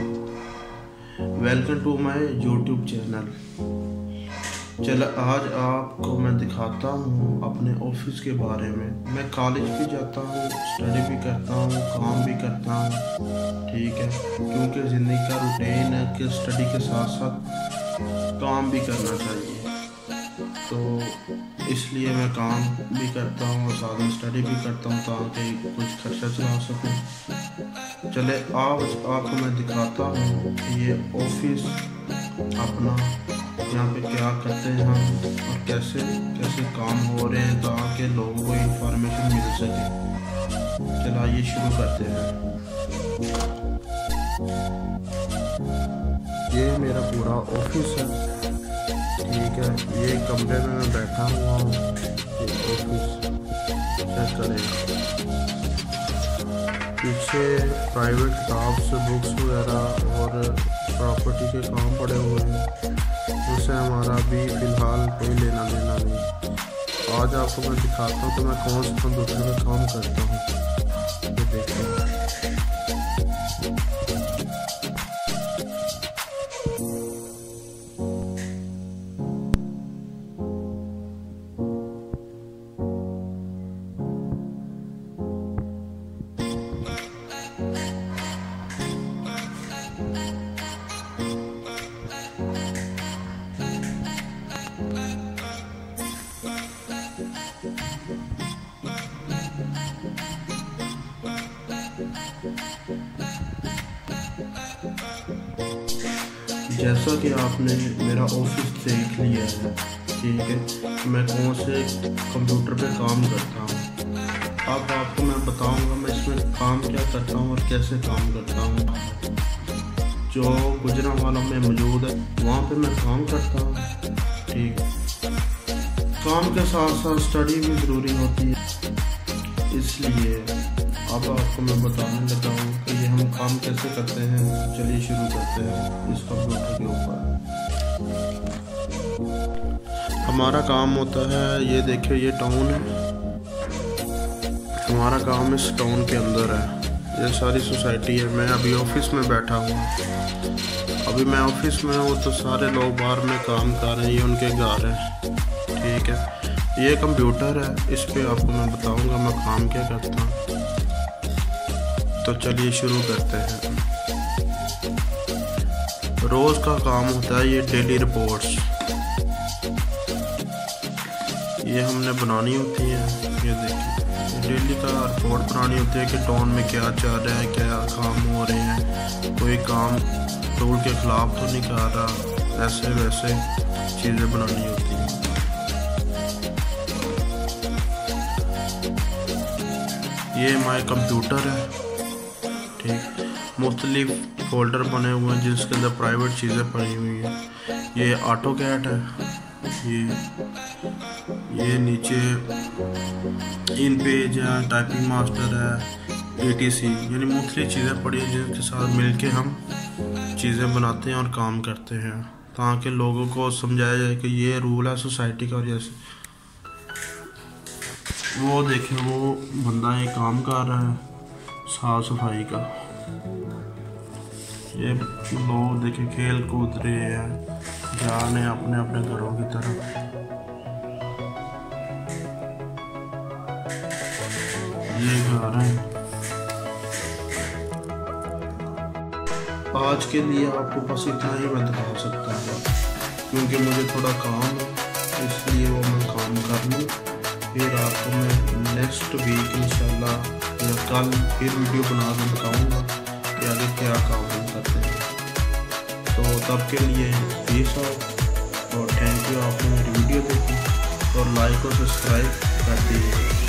Welcome to my YouTube channel چل آج آپ کو میں دکھاتا ہوں اپنے آفس کے بارے میں میں کالج بھی جاتا ہوں اسٹڈی بھی کرتا ہوں کام بھی کرتا ہوں ٹھیک ہے کیونکہ زندگی کا روٹین ہے کہ اسٹڈی کے ساتھ ساتھ کام بھی کرنا چاہیے تو اس لیے میں کام بھی کرتا ہوں اور ساتھ میں اسٹڈی بھی کرتا ہوں تاکہ کچھ خرچہ چلا سکوں چلے، آج آپ کو میں دکھاتا ہوں کہ یہ آفس اپنا یہاں پہ کیا کرتے ہیں ہم اور کیسے کیسے کام ہو رہے ہیں تاکہ لوگوں کو انفارمیشن مل سکے۔ چلائیے شروع کرتے ہیں۔ یہ میرا پورا آفس ہے۔ ٹھیک ہے؟ یہ کمرے میں میں بیٹھا ہوا ہوں۔ آفس چیک کریں۔ پیچھے پرائیویٹ کتابس بکس وغیرا اور پراپرٹی کے کام پڑے ہوئے ہیں۔ اس سے ہمارا ابھی فی الحال کوئی لینا دینا نہیں۔ آج آپ کو میں دکھاتا ہوں کہ میں کون سے کمپیوٹر میں کام کرتا ہوں۔ جیسا کہ آپ نے میرا آفس دیکھ لیا ہے، ٹھیک ہے؟ میں کون سے کمپیوٹر پہ کام کرتا ہوں؟ اب آپ کو میں بتاؤں گا میں اس میں کام کیا کرتا ہوں اور کیسے کام کرتا ہوں۔ جو گجرا والا میں موجود ہے، وہاں پہ میں کام کرتا ہوں، ٹھیک۔ کام کے ساتھ ساتھ اسٹڈی بھی ضروری ہوتی ہے۔ اس لیے اب آپ کو میں بتانے لگا ہوں کہ کام کیسے کرتے ہیں؟ چلیے شروع کرتے ہیں اس کمپیوٹر کے اوپر۔ ہمارا کام ہوتا ہے، یہ دیکھیں یہ ٹاؤن ہے۔ ہمارا کام اس ٹاؤن کے اندر ہے۔ یہ ساری سوسائٹی ہے۔ میں ابھی آفس میں بیٹھا ہوں۔ ابھی میں آفس میں ہوں تو سارے لوگ باہر میں کام کر رہے ہیں، یہ ان کے گھر ہیں۔ ٹھیک ہے۔ یہ کمپیوٹر ہے، اس پہ آپ کو میں بتاؤں گا میں کام کیا کرتا ہوں۔ تو چلیے شروع کرتے ہیں۔ روز کا کام ہوتا ہے یہ ڈیلی رپورٹس یہ ہم نے بنانی ہوتی ہے۔ یہ دیکھیں ڈیلی کا رپورٹ بنانی ہوتی ہے کہ ٹون میں کیا چل رہا ہے، کیا کام ہو رہے ہیں۔ کوئی کام رول کے خلاف تو نہیں کر رہا، ایسے ویسے چیزیں بنانی ہوتی ہیں۔ یہ ہمارے کمپیوٹر ہے۔ ٹھیک۔ مختلف فولڈر بنے ہوئے ہیں جس کے اندر پرائیویٹ چیزیں پڑی ہوئی ہیں۔ یہ آٹو کیٹ ہے۔ یہ یہ نیچے ان پیج ہے ٹائپنگ ماسٹر ہے اے ٹی سی یعنی مختلف چیزیں پڑی ہیں جن کے ساتھ مل کے ہم چیزیں بناتے ہیں اور کام کرتے ہیں۔ تاکہ لوگوں کو سمجھایا جائے کہ یہ رول ہے سوسائٹی کا اور جیسے وہ دیکھیں، وہ بندہ یہ کام کر رہا ہے۔ صاف صفائی کا۔ یہ لوگ دیکھیں کھیل کود رہے ہیں جا رہے ہیں اپنے اپنے گھروں کی طرف۔ یہ گھر ہیں۔ آج کے لیے آپ کو بس اتنا ہی میں دکھا سکتا ہوں، کیونکہ مجھے تھوڑا کام ہے، اس لیے وہ میں کام کر لوں۔ پھر آپ کو میں نیکسٹ ویک انشاءاللہ یا کل پھر ویڈیو بنا کر بتاؤں گا کہ آگے کیا کام ہم کرتے ہیں۔ تو تب کے لیے پیس آؤ اور تھینک یو آپ نے میری ویڈیو دیکھی اور لائک اور سبسکرائب کر دیجیے